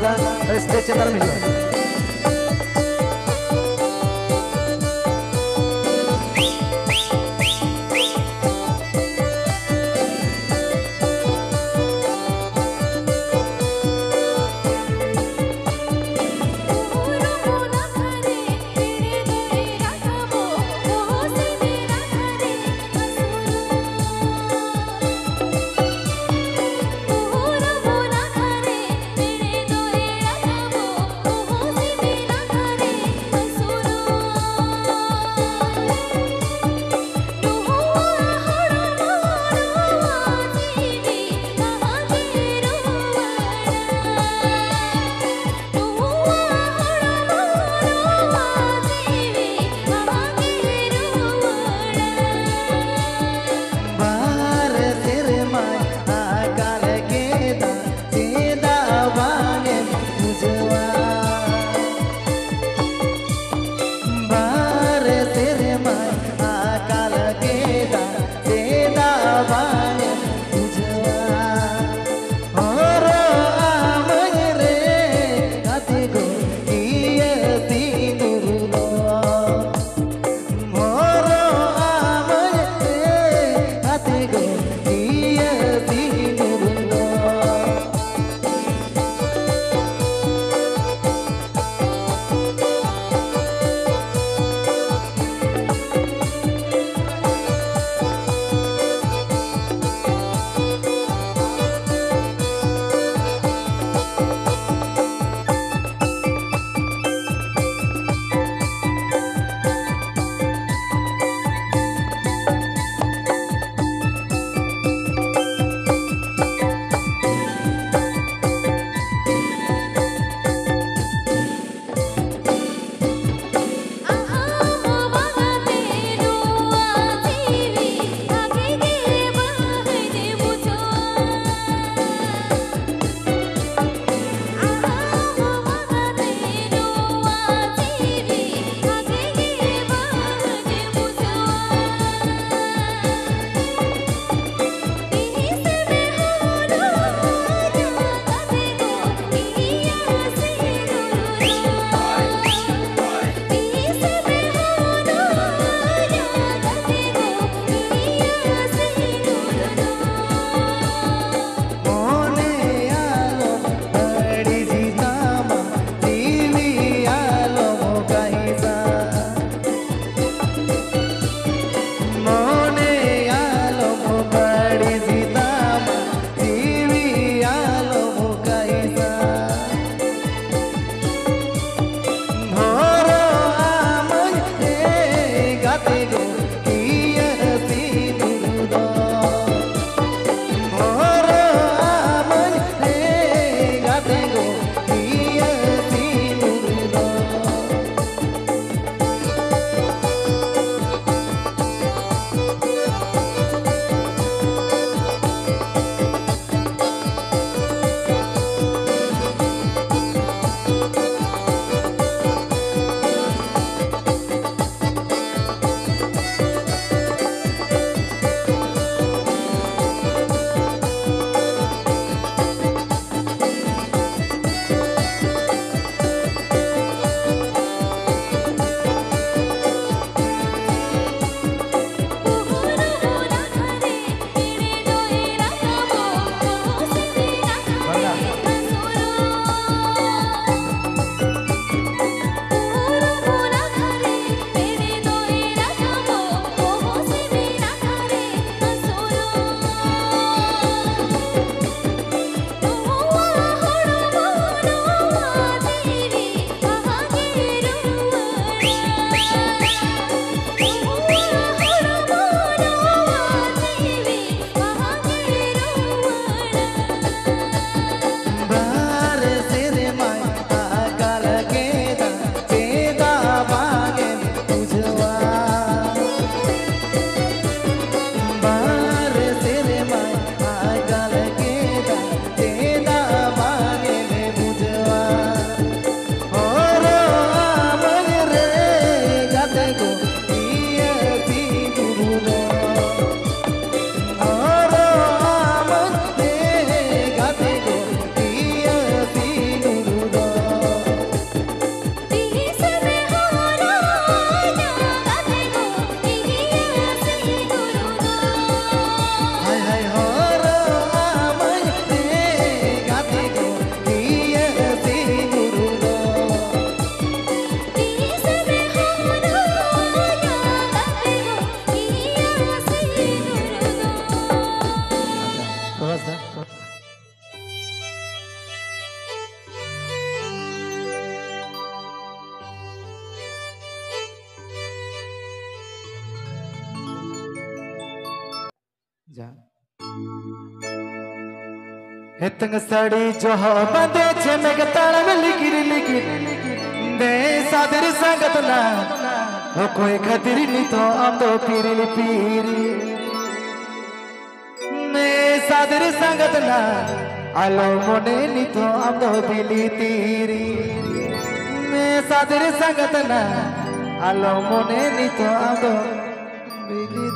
Mazatlán, estrecha Tarmillo. हितंग सड़ी जो हो बंदे छे में के तड़ में लिगिर लिखी दे सादर संगत ना हो कोई खतरी नी तो आम तो पीरी पीरी। ने सादर संगत ना, आलो मोने नी तो आम तो पीली तीरी। ने सादर संगत ना, आलो मोने नी तो आम तो पीली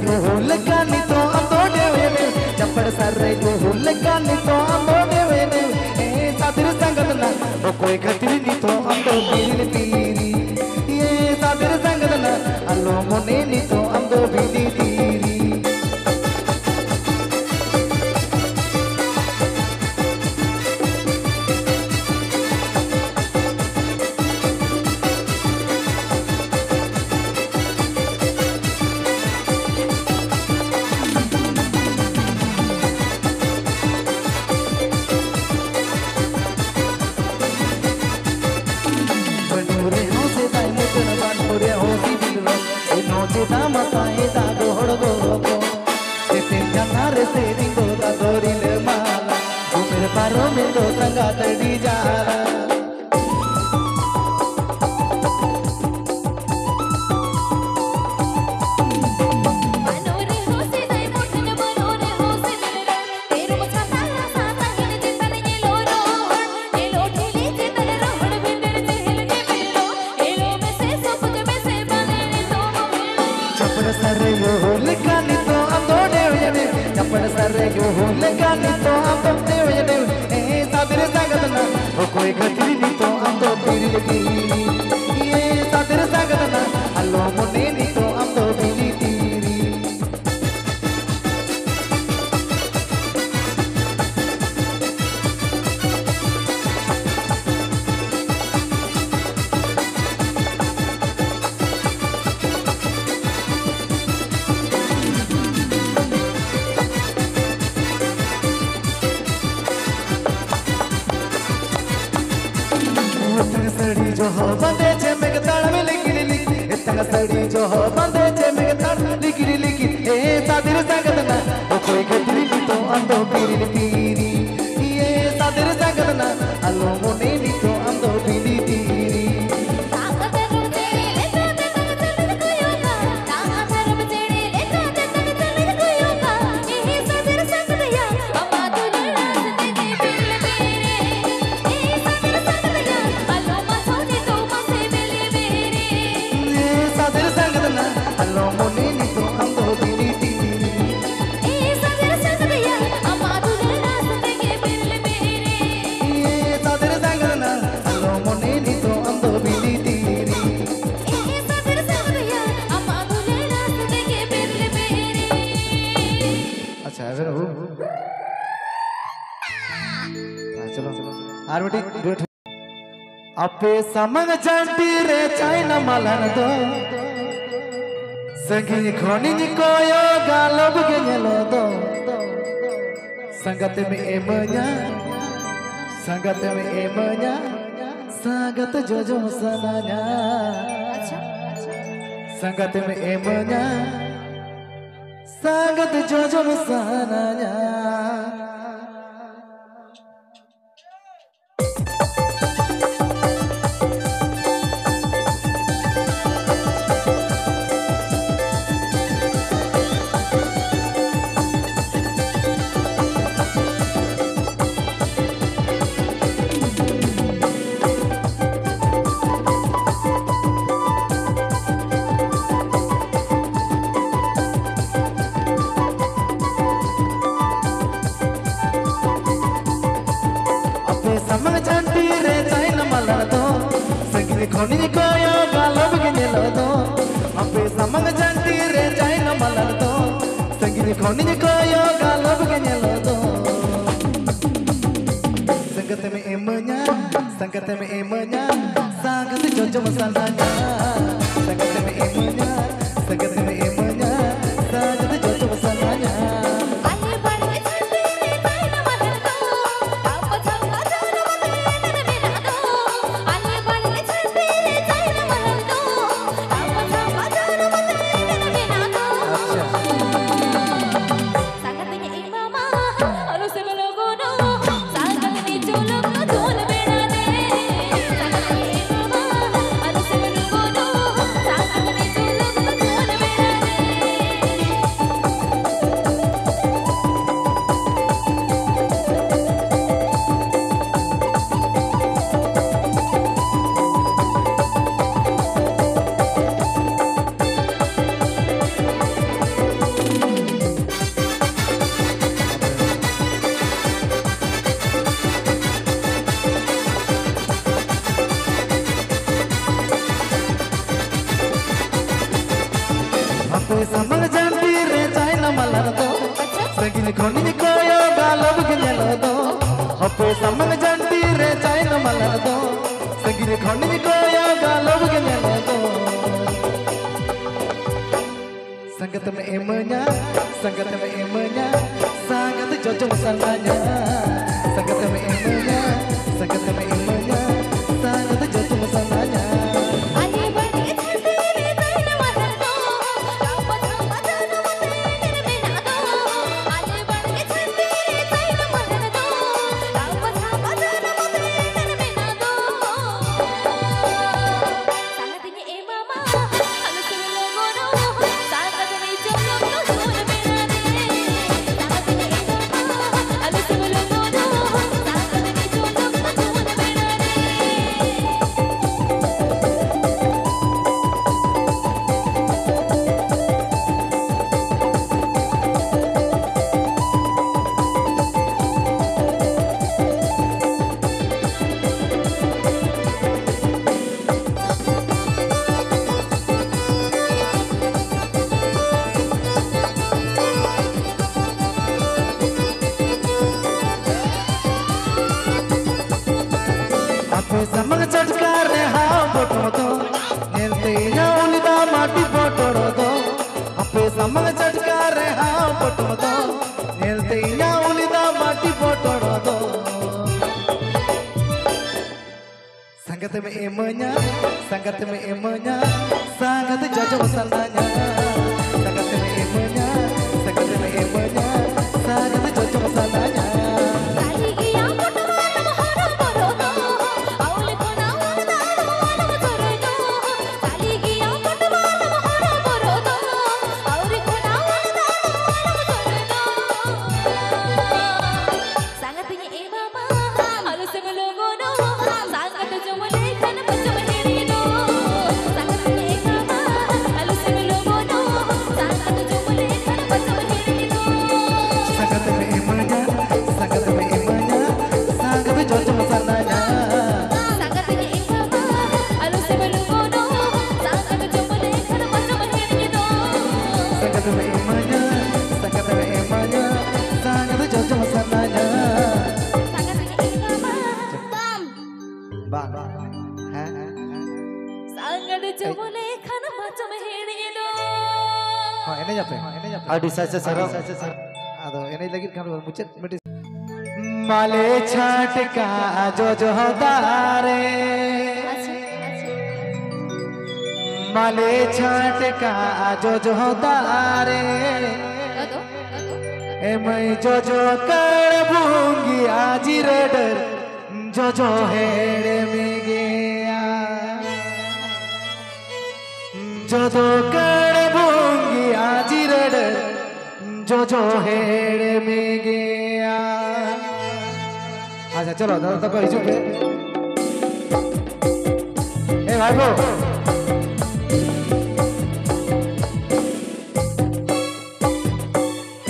ಸರ್ರೈದು ಹುಲ್ಲುಗಾಲಿತು ಅಂಬೋಡೆವೇನೆ ಚಪ್ಪಡ ಸರ್ರೈದು ಹುಲ್ಲುಗಾಲಿತು ಅಂಬೋಡೆವೇನೆ ಏ ಸಾದಿರು ಸಂಗದನ ಒಕ್ಕೋಯ್ ಕತ್ತಿರಿ ನೀತು ಅಂಬೋ ಬೀದಿಲಿ ಪೀರಿ ಏ ಸಾದಿರು ಸಂಗದನ ಅಲ್ಲೋ ಮೊನ್ನೆ ನೀತು ಅಂಬೋ ಬೀದಿ में तो संगा दी जा रहा está हारमोटी अपे समन जंटी रे चाइना मलन दो। संगी खोनी नी कोयो गालो बुगे बुगेलो दो। संगत में एमन्या संगत में एमन्या संगत जो जो सनान्या। संगत में एमन्या संगत जो जो सनान्या। kata me emanya sang sejojo masalahnya ಸಮಗ ಚಟ್ಕಾರೆ ಹಾವು ಬಟ್ಟೋದು ನಿರ್ದಯ ಉಳಿದ ಮಾಟಿ ಬಟ್ಟೋದು ಅಪ್ಪೆ ಸಮಗ ಚಟ್ಕಾರೆ ಹಾವು ಬಟ್ಟೋದು ನಿರ್ದಯ ಉಳಿದ ಮಾಟಿ ಬಟ್ಟೋದು ಸಂಗತ ಮೇ ಎಮ್ಮನ ಸಂಗತ ಮೇ ಎಮ್ಮನ ಸಂಗತ ಜಜ ವಸಲ್ದಾನ सर आदो एने लगी खान मुझे मिटी माले छाट का जो जो दारे माले छाट का जो जो दारे ए मैं जो जो कर भूँगी आज रेडर जो जो हेड़ में गया। जो जो कर भूँगी आज रेडर जो जो हेड़ में गया अच्छा चलो दादा तो कही चुपे। ए, भाई बो।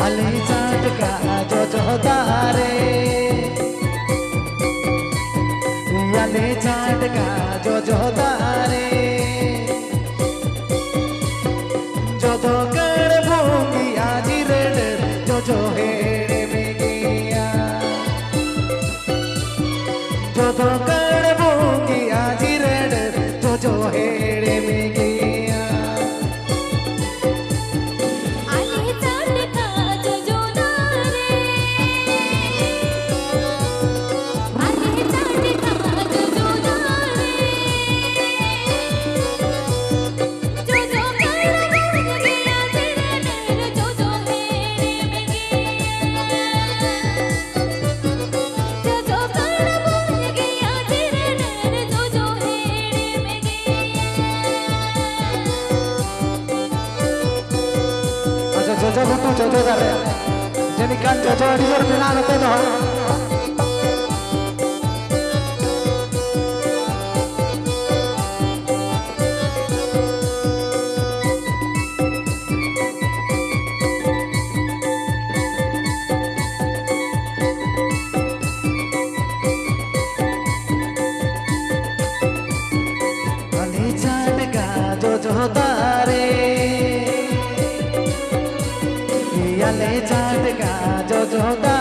अली चाट का जो जो तारे। अली चाट का जो जो तारे। जो जो तारे अले का जो जो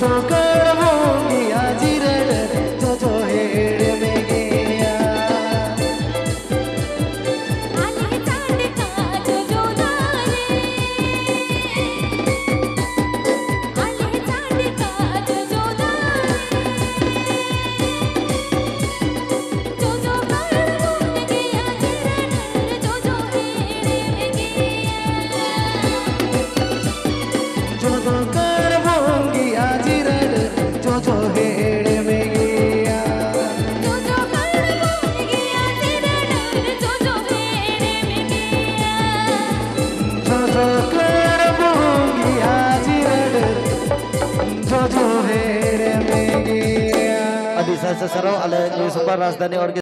Vào